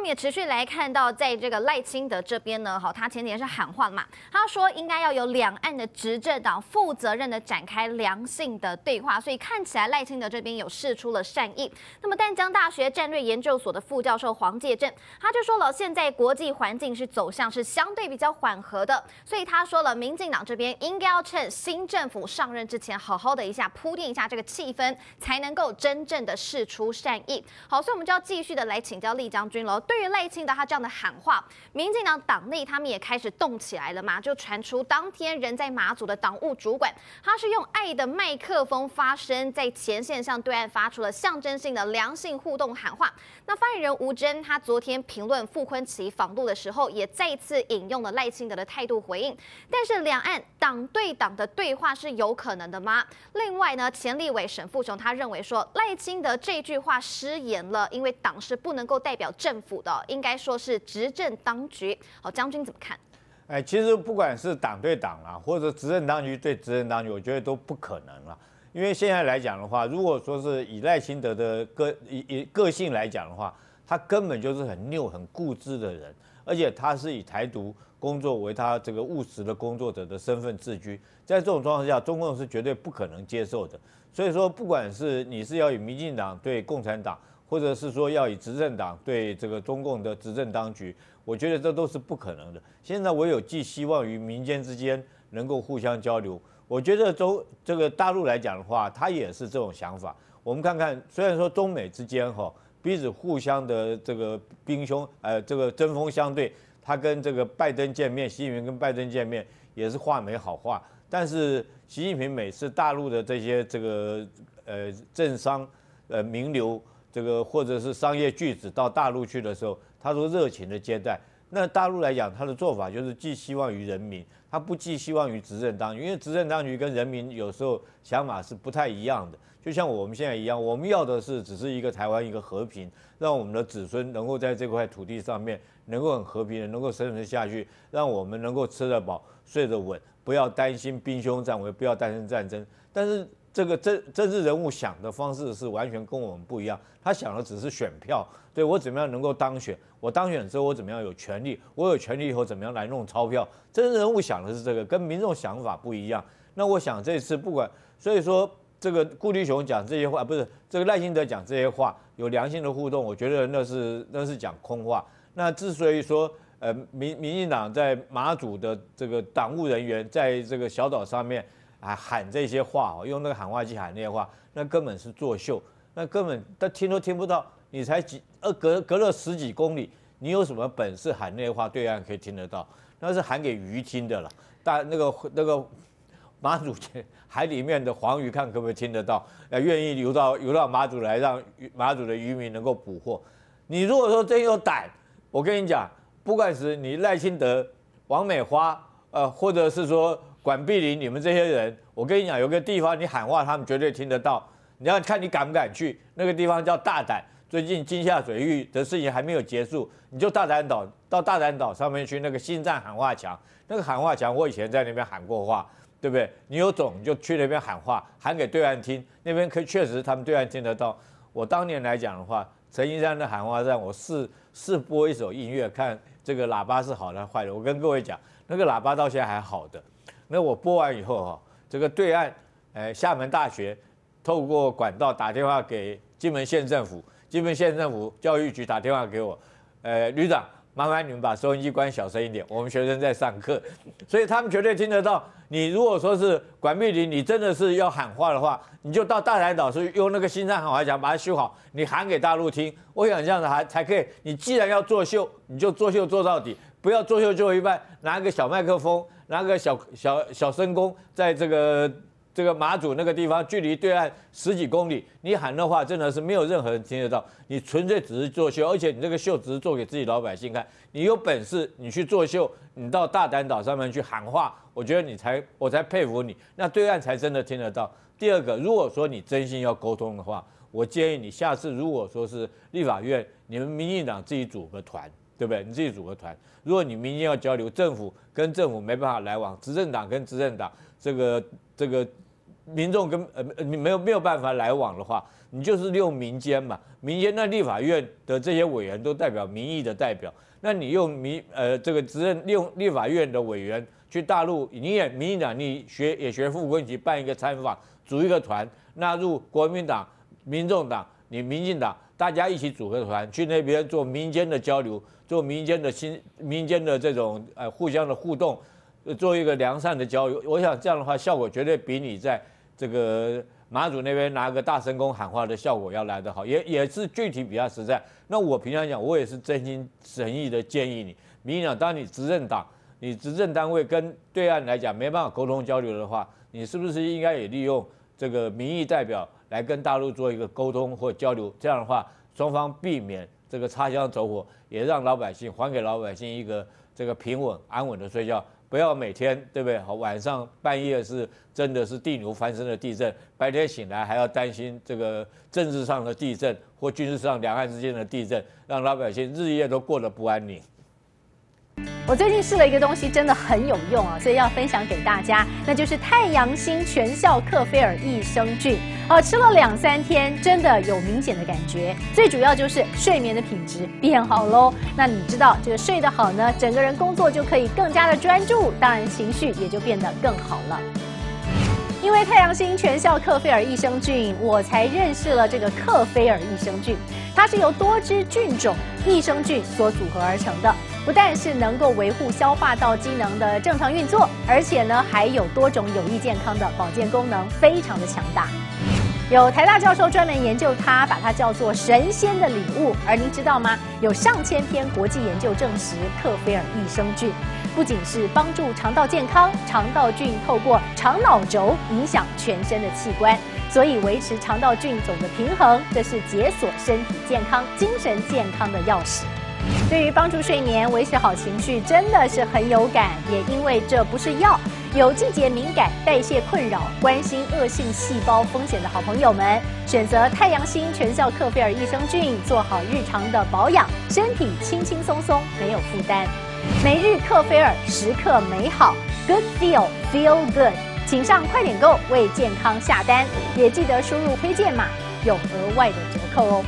我们也持续来看到，在这个赖清德这边呢，好，他前几天是喊话嘛，他说应该要有两岸的执政党负责任的展开良性的对话，所以看起来赖清德这边有示出了善意。那么淡江大学战略研究所的副教授黄介正，他就说了，现在国际环境是走向是相对比较缓和的，所以他说了，民进党这边应该要趁新政府上任之前，好好的一下铺垫一下这个气氛，才能够真正的示出善意。好，所以我们就要继续的来请教丽将军喽。对于赖清德他这样的喊话，民进党党内他们也开始动起来了嘛？就传出当天人在马祖的党务主管，他是用爱的麦克风发声，在前线向对岸发出了象征性的良性互动喊话。那发言人吴征他昨天评论傅昆奇访陆的时候，也再次引用了赖清德的态度回应。但是两岸党对党的对话是有可能的吗？另外呢，前立委沈富雄他认为说赖清德这句话失言了，因为党是不能够代表政府。的应该说是执政当局，好，将军怎么看？哎，其实不管是党对党啊，或者执政当局对执政当局，我觉得都不可能了。因为现在来讲的话，如果说是以赖清德的个以以个性来讲的话，他根本就是很拗、很固执的人，而且他是以台独工作为他这个务实的工作者的身份自居，在这种状况下，中共是绝对不可能接受的。所以说，不管是你是要以民进党对共产党。或者是说要以执政党对这个中共的执政当局，我觉得这都是不可能的。现在唯有寄希望于民间之间能够互相交流。我觉得中这个大陆来讲的话，他也是这种想法。我们看看，虽然说中美之间哈彼此互相的这个兵凶，呃，这个针锋相对，他跟这个拜登见面，习近平跟拜登见面也是话没好话。但是习近平每次大陆的这些这个呃政商呃名流。这个或者是商业巨子到大陆去的时候，他都热情的接待。那大陆来讲，他的做法就是寄希望于人民，他不寄希望于执政当局，因为执政当局跟人民有时候想法是不太一样的。就像我们现在一样，我们要的是只是一个台湾一个和平，让我们的子孙能够在这块土地上面能够很和平的能够生存下去，让我们能够吃得饱睡得稳，不要担心兵凶战危，不要担心战争。但是。这个政政治人物想的方式是完全跟我们不一样，他想的只是选票，对我怎么样能够当选，我当选之后我怎么样有权利，我有权利以后怎么样来弄钞票，政治人物想的是这个，跟民众想法不一样。那我想这次不管，所以说这个顾立雄讲这些话，不是这个赖清德讲这些话有良性的互动，我觉得那是那是讲空话。那之所以说呃民民进党在马祖的这个党务人员在这个小岛上面。啊，喊这些话哦，用那个喊话机喊那些话，那根本是作秀，那根本他听都听不到。你才几呃隔隔了十几公里，你有什么本事喊那些话？对岸可以听得到，那是喊给鱼听的了。大那个那个马祖海里面的黄鱼看可不可以听得到？呃，愿意游到游到马祖来，让马祖的渔民能够捕获。你如果说真有胆，我跟你讲，不管是你赖清德、王美花，呃，或者是说。管碧林，你们这些人，我跟你讲，有个地方你喊话，他们绝对听得到。你要看你敢不敢去那个地方，叫大胆。最近金夏水域的事情还没有结束，你就大胆岛到大胆岛上面去那个新站喊话墙，那个喊话墙，我以前在那边喊过话，对不对？你有种就去那边喊话，喊给对岸听，那边可确实他们对岸听得到。我当年来讲的话，陈一山的喊话站，我试试播一首音乐，看这个喇叭是好的坏的。我跟各位讲，那个喇叭到现在还好的。那我播完以后哈，这个对岸，呃，厦门大学透过管道打电话给金门县政府，金门县政府教育局打电话给我，呃，旅长，麻烦你们把收音机关小声一点，我们学生在上课，所以他们绝对听得到。你如果说是管碧林，你真的是要喊话的话，你就到大台岛去用那个新山喊话讲，把它修好，你喊给大陆听。我想这样子还才可以。你既然要作秀，你就作秀做到底，不要作秀做一半，拿个小麦克风。拿个小小小深宫，在这个这个马祖那个地方，距离对岸十几公里，你喊的话真的是没有任何人听得到，你纯粹只是作秀，而且你这个秀只是做给自己老百姓看。你有本事你去作秀，你到大胆岛上面去喊话，我觉得你才我才佩服你，那对岸才真的听得到。第二个，如果说你真心要沟通的话，我建议你下次如果说是立法院，你们民进党自己组个团。对不对？你自己组个团。如果你民间要交流，政府跟政府没办法来往，执政党跟执政党这个这个民众跟呃你没有没有办法来往的话，你就是利用民间嘛，民间那立法院的这些委员都代表民意的代表，那你用民呃这个执政利用立法院的委员去大陆，你也民进党你学也学傅昆萁办一个参访，组一个团，纳入国民党、民众党、你民进党，大家一起组个团去那边做民间的交流，做民间的新民间的这种呃互相的互动。做一个良善的交流，我想这样的话效果绝对比你在这个马祖那边拿个大神功喊话的效果要来得好，也也是具体比较实在。那我平常讲，我也是真心诚意的建议你，民进党当你执政党，你执政单位跟对岸来讲没办法沟通交流的话，你是不是应该也利用这个民意代表来跟大陆做一个沟通或交流？这样的话，双方避免这个擦枪走火，也让老百姓还给老百姓一个这个平稳安稳的睡觉。不要每天对不对？好，晚上半夜是真的是地牛翻身的地震，白天醒来还要担心这个政治上的地震或军事上两岸之间的地震，让老百姓日夜都过得不安宁。我最近试了一个东西，真的很有用啊，所以要分享给大家，那就是太阳星全效克菲尔益生菌。哦，吃了两三天，真的有明显的感觉。最主要就是睡眠的品质变好喽。那你知道这个睡得好呢，整个人工作就可以更加的专注，当然情绪也就变得更好了。因为太阳星全效克菲尔益生菌，我才认识了这个克菲尔益生菌。它是由多支菌种益生菌所组合而成的，不但是能够维护消化道机能的正常运作，而且呢还有多种有益健康的保健功能，非常的强大。有台大教授专门研究它，把它叫做神仙的礼物。而您知道吗？有上千篇国际研究证实，克菲尔益生菌不仅是帮助肠道健康，肠道菌透过肠脑轴影响全身的器官，所以维持肠道菌种的平衡，这是解锁身体健康、精神健康的钥匙。对于帮助睡眠、维持好情绪，真的是很有感。也因为这不是药。有季节敏感、代谢困扰、关心恶性细胞风险的好朋友们，选择太阳星全效克菲尔益生菌，做好日常的保养，身体轻轻松松，没有负担。每日克菲尔，时刻美好，Good feel feel good，请上快点购为健康下单，也记得输入推荐码，有额外的折扣哦。